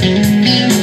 Música